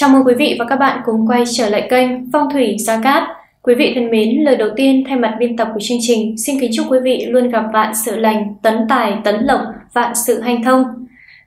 Chào mừng quý vị và các bạn cùng quay trở lại kênh Phong thủy Gia Cát. Quý vị thân mến, lời đầu tiên thay mặt biên tập của chương trình xin kính chúc quý vị luôn gặp vạn sự lành, tấn tài, tấn lộc, vạn sự hanh thông.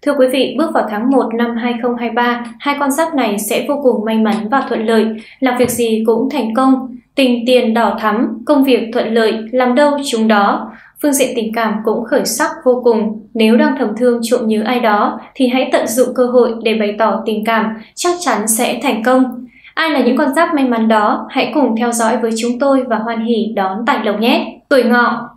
Thưa quý vị, bước vào tháng 1 năm 2023, hai con giáp này sẽ vô cùng may mắn và thuận lợi, làm việc gì cũng thành công, tình tiền đỏ thắm, công việc thuận lợi, làm đâu chúng đó. Phương diện tình cảm cũng khởi sắc vô cùng. Nếu đang thầm thương trộm nhớ ai đó thì hãy tận dụng cơ hội để bày tỏ tình cảm, chắc chắn sẽ thành công. Ai là những con giáp may mắn đó? Hãy cùng theo dõi với chúng tôi và hoan hỉ đón tài lộc nhé. Tuổi ngọ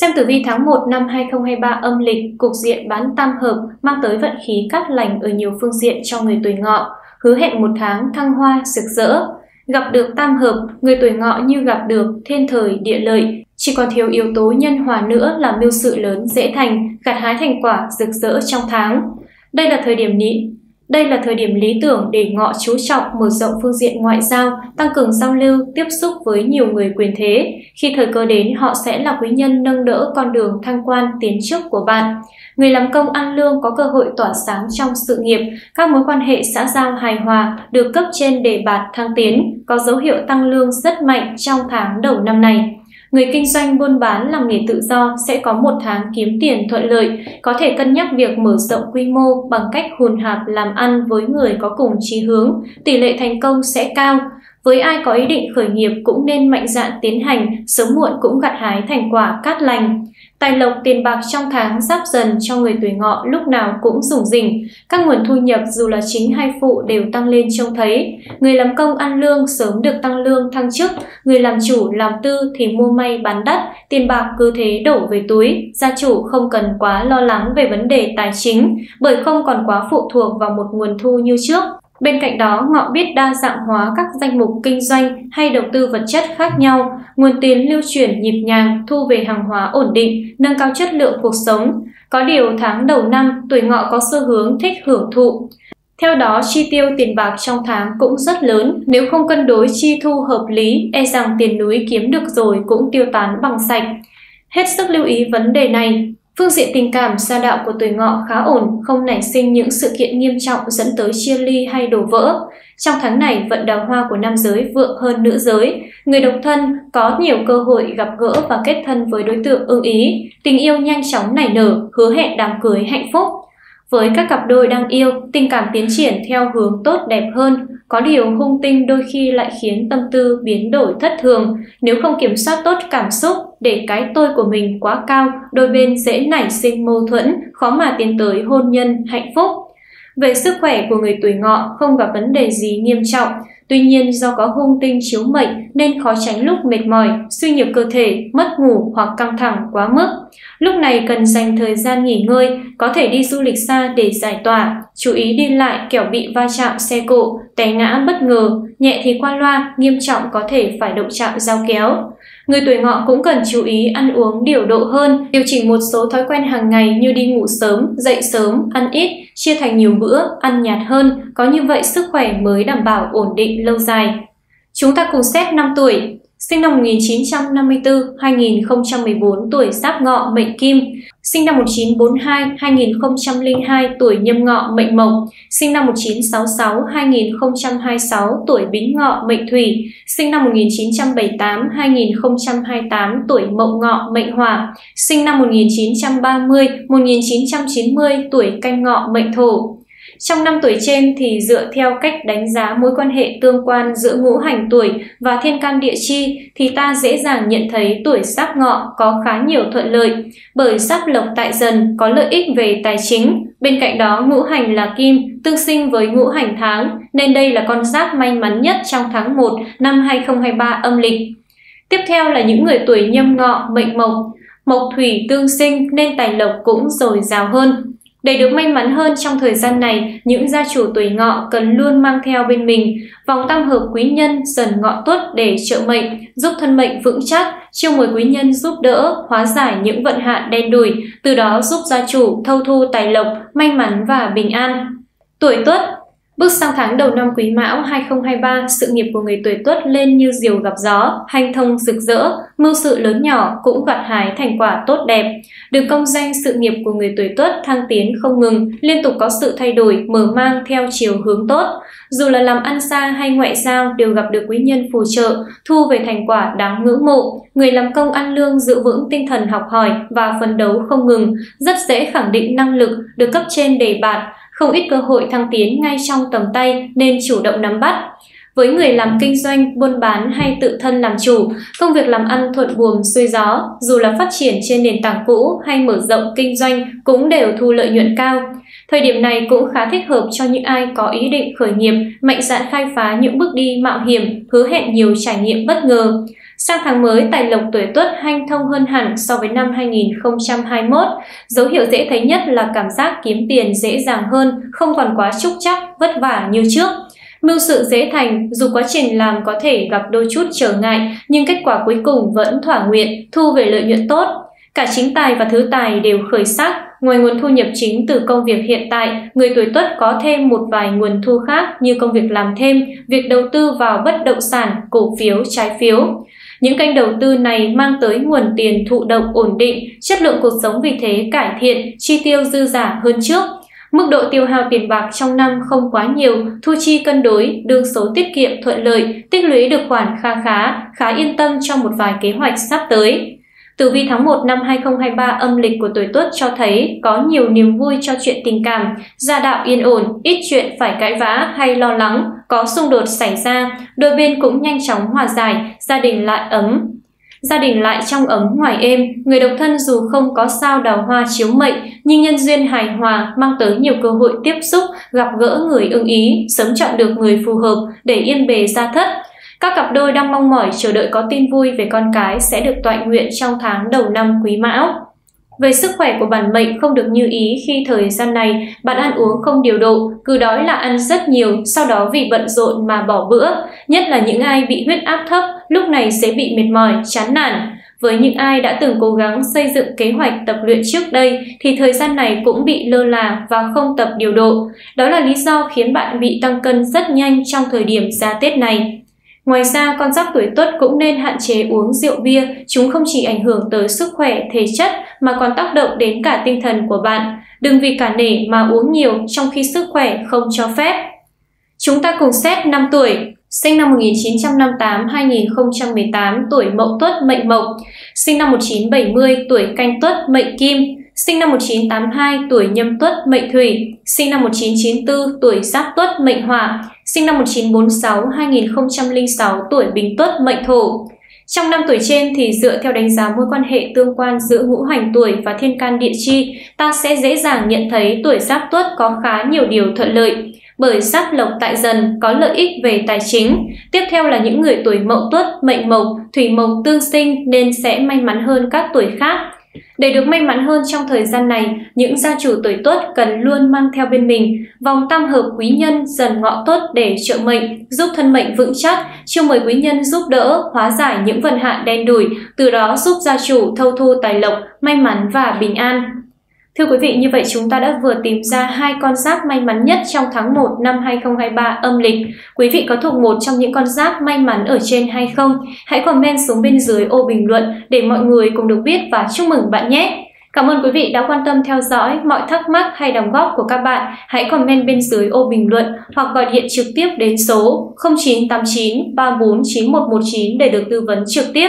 Xem tử vi tháng 1 năm 2023 âm lịch, cục diện bán tam hợp mang tới vận khí cát lành ở nhiều phương diện cho người tuổi ngọ, hứa hẹn một tháng thăng hoa rực rỡ. Gặp được tam hợp, người tuổi ngọ như gặp được thiên thời địa lợi, chỉ còn thiếu yếu tố nhân hòa nữa là mưu sự lớn dễ thành, gặt hái thành quả rực rỡ trong tháng. Đây là thời điểm nhị đây là thời điểm lý tưởng để ngọ chú trọng mở rộng phương diện ngoại giao, tăng cường giao lưu, tiếp xúc với nhiều người quyền thế. Khi thời cơ đến, họ sẽ là quý nhân nâng đỡ con đường thăng quan tiến trước của bạn. Người làm công ăn lương có cơ hội tỏa sáng trong sự nghiệp, các mối quan hệ xã giao hài hòa được cấp trên đề bạt thăng tiến, có dấu hiệu tăng lương rất mạnh trong tháng đầu năm này. Người kinh doanh buôn bán làm nghề tự do sẽ có một tháng kiếm tiền thuận lợi, có thể cân nhắc việc mở rộng quy mô bằng cách hùn hạp làm ăn với người có cùng chí hướng, tỷ lệ thành công sẽ cao. Với ai có ý định khởi nghiệp cũng nên mạnh dạn tiến hành, sớm muộn cũng gặt hái thành quả cát lành. Tài lộc tiền bạc trong tháng giáp dần cho người tuổi ngọ lúc nào cũng rủng rỉnh. Các nguồn thu nhập dù là chính hay phụ đều tăng lên trông thấy. Người làm công ăn lương sớm được tăng lương thăng chức. Người làm chủ làm tư thì mua may bán đắt, tiền bạc cứ thế đổ về túi. Gia chủ không cần quá lo lắng về vấn đề tài chính bởi không còn quá phụ thuộc vào một nguồn thu như trước. Bên cạnh đó, Ngọ biết đa dạng hóa các danh mục kinh doanh hay đầu tư vật chất khác nhau, nguồn tiền lưu chuyển nhịp nhàng, thu về hàng hóa ổn định, nâng cao chất lượng cuộc sống. Có điều tháng đầu năm, tuổi Ngọ có xu hướng thích hưởng thụ. Theo đó, chi tiêu tiền bạc trong tháng cũng rất lớn, nếu không cân đối chi thu hợp lý, e rằng tiền núi kiếm được rồi cũng tiêu tán bằng sạch. Hết sức lưu ý vấn đề này, Phương diện tình cảm gia đạo của tuổi ngọ khá ổn, không nảy sinh những sự kiện nghiêm trọng dẫn tới chia ly hay đổ vỡ. Trong tháng này, vận đào hoa của nam giới vượng hơn nữ giới. Người độc thân có nhiều cơ hội gặp gỡ và kết thân với đối tượng ưng ý. Tình yêu nhanh chóng nảy nở, hứa hẹn đám cưới hạnh phúc. Với các cặp đôi đang yêu, tình cảm tiến triển theo hướng tốt đẹp hơn, có điều hung tinh đôi khi lại khiến tâm tư biến đổi thất thường. Nếu không kiểm soát tốt cảm xúc để cái tôi của mình quá cao, đôi bên dễ nảy sinh mâu thuẫn, khó mà tiến tới hôn nhân hạnh phúc. Về sức khỏe của người tuổi ngọ không gặp vấn đề gì nghiêm trọng, Tuy nhiên do có hung tinh chiếu mệnh nên khó tránh lúc mệt mỏi, suy nhược cơ thể, mất ngủ hoặc căng thẳng quá mức. Lúc này cần dành thời gian nghỉ ngơi, có thể đi du lịch xa để giải tỏa, chú ý đi lại kẻo bị va chạm xe cộ, té ngã bất ngờ, nhẹ thì qua loa, nghiêm trọng có thể phải động chạm dao kéo. Người tuổi ngọ cũng cần chú ý ăn uống điều độ hơn, điều chỉnh một số thói quen hàng ngày như đi ngủ sớm, dậy sớm, ăn ít, chia thành nhiều bữa, ăn nhạt hơn, có như vậy sức khỏe mới đảm bảo ổn định lâu dài. Chúng ta cùng xét năm tuổi, sinh năm 1954, 2014 tuổi Giáp Ngọ mệnh Kim, sinh năm 1942, 2002 tuổi Nhâm Ngọ mệnh Mộc, sinh năm 1966, 2026 tuổi Bính Ngọ mệnh Thủy, sinh năm 1978, 2028 tuổi Mậu Ngọ mệnh Hỏa, sinh năm 1930, 1990 tuổi Canh Ngọ mệnh Thổ. Trong năm tuổi trên thì dựa theo cách đánh giá mối quan hệ tương quan giữa ngũ hành tuổi và thiên can địa chi thì ta dễ dàng nhận thấy tuổi giáp ngọ có khá nhiều thuận lợi bởi giáp lộc tại dần có lợi ích về tài chính. Bên cạnh đó ngũ hành là kim, tương sinh với ngũ hành tháng nên đây là con giáp may mắn nhất trong tháng 1 năm 2023 âm lịch. Tiếp theo là những người tuổi nhâm ngọ, mệnh mộc. Mộc thủy tương sinh nên tài lộc cũng dồi dào hơn. Để được may mắn hơn trong thời gian này, những gia chủ tuổi ngọ cần luôn mang theo bên mình vòng tam hợp quý nhân dần ngọ tuất để trợ mệnh, giúp thân mệnh vững chắc, chiêu mời quý nhân giúp đỡ, hóa giải những vận hạn đen đủi, từ đó giúp gia chủ thâu thu tài lộc, may mắn và bình an. Tuổi tuất Bước sang tháng đầu năm Quý Mão 2023, sự nghiệp của người tuổi Tuất lên như diều gặp gió, hành thông rực rỡ, mưu sự lớn nhỏ cũng gặt hái thành quả tốt đẹp. Được công danh sự nghiệp của người tuổi Tuất thăng tiến không ngừng, liên tục có sự thay đổi, mở mang theo chiều hướng tốt. Dù là làm ăn xa hay ngoại giao đều gặp được quý nhân phù trợ, thu về thành quả đáng ngưỡng mộ. Người làm công ăn lương giữ vững tinh thần học hỏi và phấn đấu không ngừng, rất dễ khẳng định năng lực, được cấp trên đề bạt, không ít cơ hội thăng tiến ngay trong tầm tay nên chủ động nắm bắt. Với người làm kinh doanh, buôn bán hay tự thân làm chủ, công việc làm ăn thuận buồm xuôi gió, dù là phát triển trên nền tảng cũ hay mở rộng kinh doanh cũng đều thu lợi nhuận cao. Thời điểm này cũng khá thích hợp cho những ai có ý định khởi nghiệp, mạnh dạn khai phá những bước đi mạo hiểm, hứa hẹn nhiều trải nghiệm bất ngờ. Sang tháng mới, tài lộc tuổi tuất hanh thông hơn hẳn so với năm 2021. Dấu hiệu dễ thấy nhất là cảm giác kiếm tiền dễ dàng hơn, không còn quá trúc chắc, vất vả như trước. Mưu sự dễ thành, dù quá trình làm có thể gặp đôi chút trở ngại, nhưng kết quả cuối cùng vẫn thỏa nguyện, thu về lợi nhuận tốt. Cả chính tài và thứ tài đều khởi sắc, ngoài nguồn thu nhập chính từ công việc hiện tại, người tuổi tuất có thêm một vài nguồn thu khác như công việc làm thêm, việc đầu tư vào bất động sản, cổ phiếu, trái phiếu. Những kênh đầu tư này mang tới nguồn tiền thụ động ổn định, chất lượng cuộc sống vì thế cải thiện, chi tiêu dư giả hơn trước. Mức độ tiêu hao tiền bạc trong năm không quá nhiều, thu chi cân đối, đương số tiết kiệm thuận lợi, tích lũy được khoản kha khá, khá yên tâm trong một vài kế hoạch sắp tới. Tử vi tháng 1 năm 2023 âm lịch của tuổi Tuất cho thấy có nhiều niềm vui cho chuyện tình cảm, gia đạo yên ổn, ít chuyện phải cãi vã hay lo lắng, có xung đột xảy ra, đôi bên cũng nhanh chóng hòa giải, gia đình lại ấm. Gia đình lại trong ấm ngoài êm, người độc thân dù không có sao đào hoa chiếu mệnh, nhưng nhân duyên hài hòa mang tới nhiều cơ hội tiếp xúc, gặp gỡ người ưng ý, sớm chọn được người phù hợp để yên bề gia thất, các cặp đôi đang mong mỏi chờ đợi có tin vui về con cái sẽ được tọa nguyện trong tháng đầu năm Quý Mão. Về sức khỏe của bản mệnh không được như ý khi thời gian này bạn ăn uống không điều độ, cứ đói là ăn rất nhiều, sau đó vì bận rộn mà bỏ bữa. Nhất là những ai bị huyết áp thấp, lúc này sẽ bị mệt mỏi, chán nản. Với những ai đã từng cố gắng xây dựng kế hoạch tập luyện trước đây thì thời gian này cũng bị lơ là và không tập điều độ. Đó là lý do khiến bạn bị tăng cân rất nhanh trong thời điểm ra Tết này. Ngoài ra, con giáp tuổi tuất cũng nên hạn chế uống rượu bia, chúng không chỉ ảnh hưởng tới sức khỏe, thể chất mà còn tác động đến cả tinh thần của bạn. Đừng vì cả nể mà uống nhiều trong khi sức khỏe không cho phép. Chúng ta cùng xét năm tuổi, sinh năm 1958-2018 tuổi Mậu Tuất mệnh Mộc, sinh năm 1970 tuổi Canh Tuất mệnh Kim, sinh năm 1982 tuổi Nhâm Tuất mệnh Thủy, sinh năm 1994 tuổi Giáp Tuất mệnh Hỏa, sinh năm 1946 2006 tuổi Bình Tuất mệnh Thổ. Trong năm tuổi trên thì dựa theo đánh giá mối quan hệ tương quan giữa ngũ hành tuổi và thiên can địa chi, ta sẽ dễ dàng nhận thấy tuổi Giáp Tuất có khá nhiều điều thuận lợi bởi giáp lộc tại dần có lợi ích về tài chính. Tiếp theo là những người tuổi mậu tuất, mệnh mộc, thủy mộc tương sinh nên sẽ may mắn hơn các tuổi khác. Để được may mắn hơn trong thời gian này, những gia chủ tuổi tuất cần luôn mang theo bên mình vòng tam hợp quý nhân dần ngọ tuất để trợ mệnh, giúp thân mệnh vững chắc, chiêu mời quý nhân giúp đỡ, hóa giải những vận hạn đen đủi, từ đó giúp gia chủ thâu thu tài lộc, may mắn và bình an. Thưa quý vị, như vậy chúng ta đã vừa tìm ra hai con giáp may mắn nhất trong tháng 1 năm 2023 âm lịch. Quý vị có thuộc một trong những con giáp may mắn ở trên hay không? Hãy comment xuống bên dưới ô bình luận để mọi người cùng được biết và chúc mừng bạn nhé! Cảm ơn quý vị đã quan tâm theo dõi. Mọi thắc mắc hay đóng góp của các bạn hãy comment bên dưới ô bình luận hoặc gọi điện trực tiếp đến số 0989 349119 để được tư vấn trực tiếp.